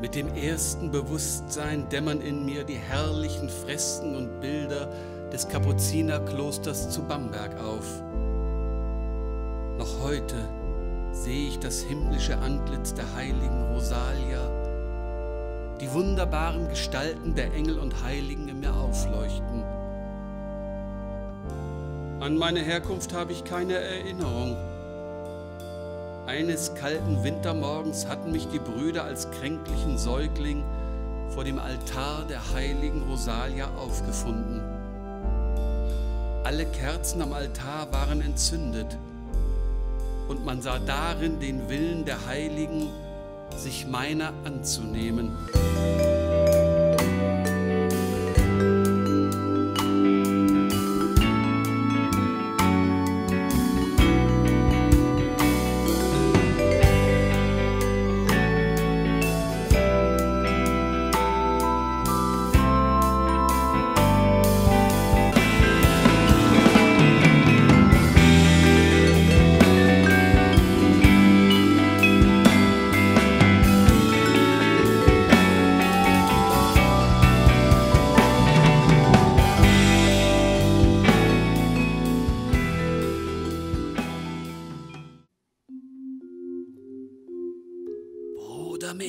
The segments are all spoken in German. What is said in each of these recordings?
Mit dem ersten Bewusstsein dämmern in mir die herrlichen Fresken und Bilder des Kapuzinerklosters zu Bamberg auf. Noch heute sehe ich das himmlische Antlitz der heiligen Rosalia, die wunderbaren Gestalten der Engel und Heiligen in mir aufleuchten. An meine Herkunft habe ich keine Erinnerung. Eines kalten Wintermorgens hatten mich die Brüder als kränklichen Säugling vor dem Altar der heiligen Rosalia aufgefunden. Alle Kerzen am Altar waren entzündet und man sah darin den Willen der Heiligen, sich meiner anzunehmen.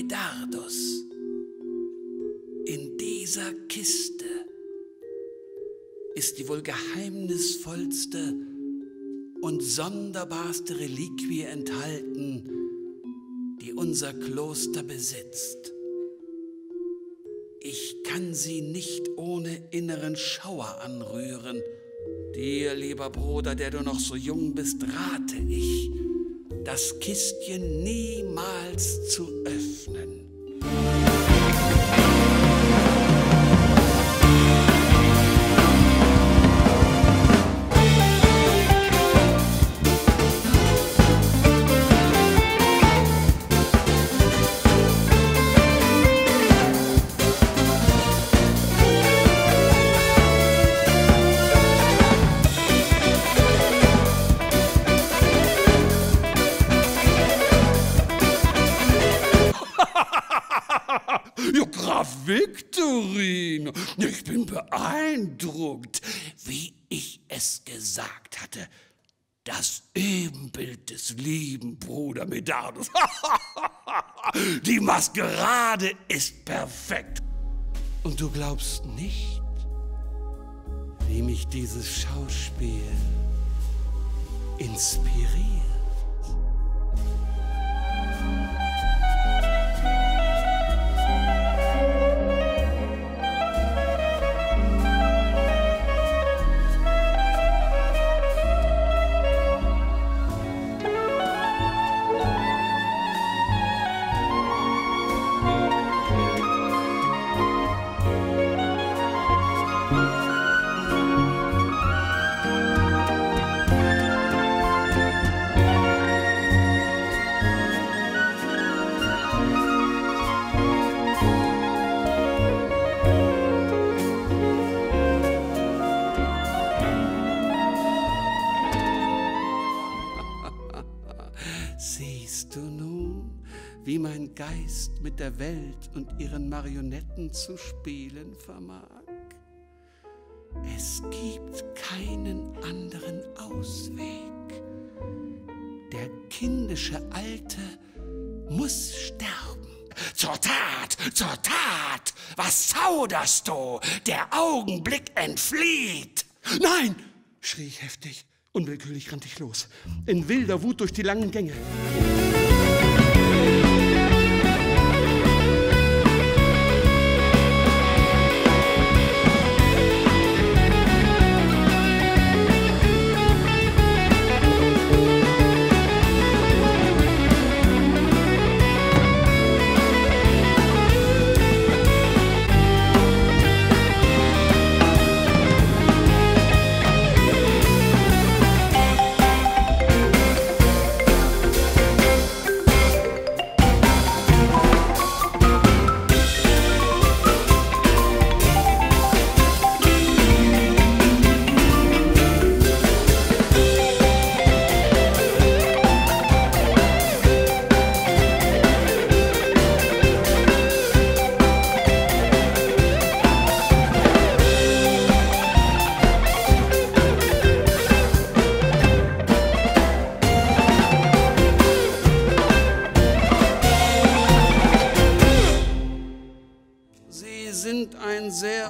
Medardus, in dieser Kiste ist die wohl geheimnisvollste und sonderbarste Reliquie enthalten, die unser Kloster besitzt. Ich kann sie nicht ohne inneren Schauer anrühren. Dir, lieber Bruder, der du noch so jung bist, rate ich, das Kistchen niemals zu öffnen. Beeindruckt, wie ich es gesagt hatte. Das Ebenbild des lieben Bruder Medardus. Die Maskerade ist perfekt. Und du glaubst nicht, wie mich dieses Schauspiel inspiriert. Geist mit der Welt und ihren Marionetten zu spielen vermag? Es gibt keinen anderen Ausweg. Der kindische Alte muss sterben. Zur Tat, zur Tat! Was zauderst du? Der Augenblick entflieht! Nein! schrie ich heftig. Unwillkürlich rannte ich los, in wilder Wut durch die langen Gänge.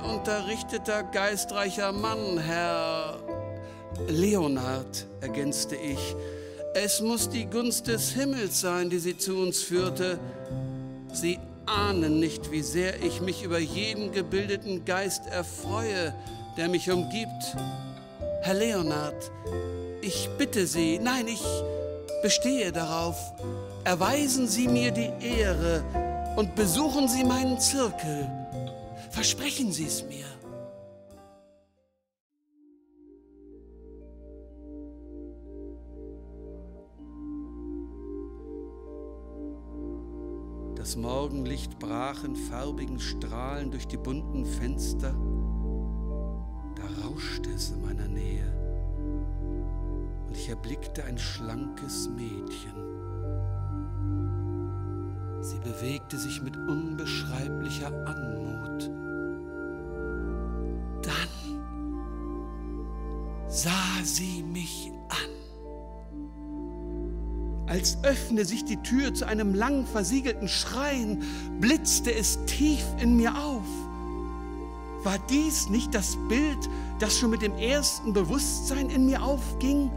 Unterrichteter, geistreicher Mann, Herr Leonard, ergänzte ich. Es muss die Gunst des Himmels sein, die sie zu uns führte. Sie ahnen nicht, wie sehr ich mich über jeden gebildeten Geist erfreue, der mich umgibt. Herr Leonard, ich bitte Sie, nein, ich bestehe darauf, erweisen Sie mir die Ehre und besuchen Sie meinen Zirkel. Versprechen Sie es mir. Das Morgenlicht brach in farbigen Strahlen durch die bunten Fenster. Da rauschte es in meiner Nähe. Und ich erblickte ein schlankes Mädchen. Sie bewegte sich mit unbeschreiblicher Anmut. Sah sie mich an als öffne sich die Tür zu einem lang versiegelten Schrein, blitzte es tief in mir auf. War dies nicht das Bild, das schon mit dem ersten Bewusstsein in mir aufging?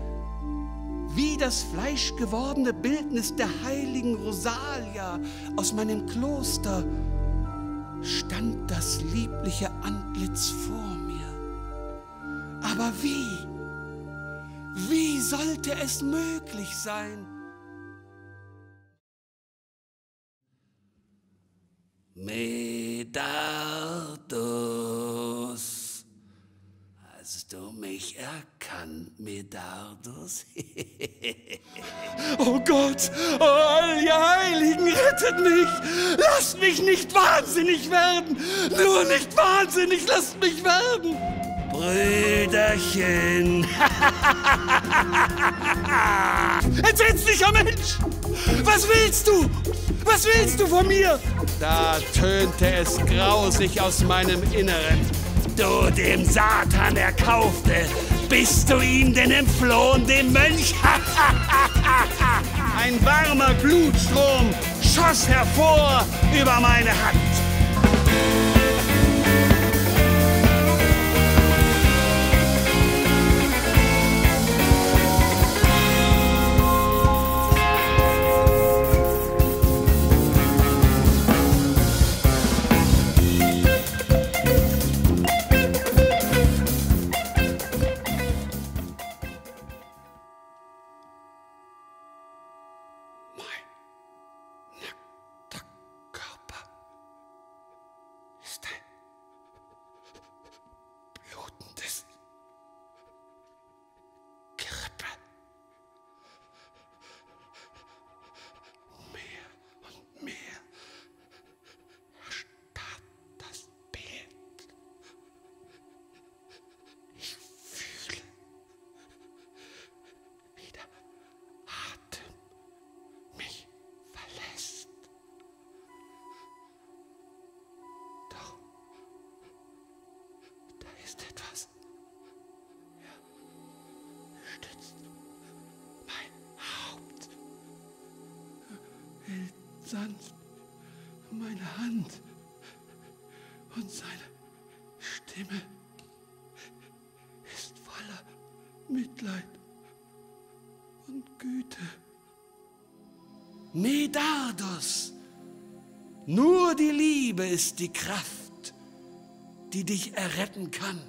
Wie das fleischgewordene Bildnis der heiligen Rosalia aus meinem Kloster stand das liebliche Antlitz vor mir. Aber wie? Wie sollte es möglich sein? Medardus. Hast du mich erkannt, Medardus? oh Gott, oh all ihr Heiligen, rettet mich! Lasst mich nicht wahnsinnig werden! Nur nicht wahnsinnig, lasst mich werden! Brüderchen! Entsetzlicher Mensch! Was willst du? Was willst du von mir? Da tönte es grausig aus meinem Inneren. Du dem Satan erkaufte, bist du ihm denn entflohen, dem Mönch? Ein warmer Blutstrom schoss hervor über meine Hand. Sanft meine Hand und seine Stimme ist voller Mitleid und Güte. Medardus, nur die Liebe ist die Kraft, die dich erretten kann.